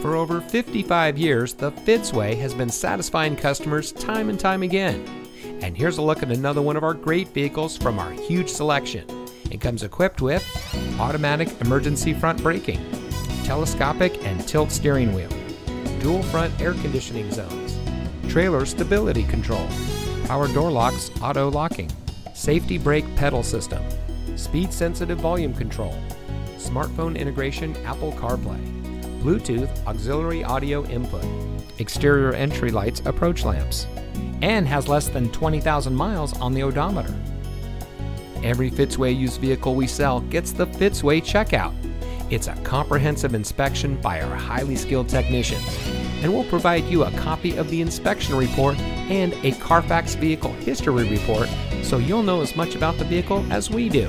For over 55 years, the Fitzway has been satisfying customers time and time again. And here's a look at another one of our great vehicles from our huge selection. It comes equipped with automatic emergency front braking, telescopic and tilt steering wheel, dual front air conditioning zones, trailer stability control, power door locks auto locking, safety brake pedal system, speed sensitive volume control, smartphone integration Apple CarPlay, Bluetooth auxiliary audio input, exterior entry lights approach lamps, and has less than 20,000 miles on the odometer. Every Fitzway used vehicle we sell gets the Fitzway checkout. It's a comprehensive inspection by our highly skilled technicians, and we'll provide you a copy of the inspection report and a Carfax vehicle history report so you'll know as much about the vehicle as we do.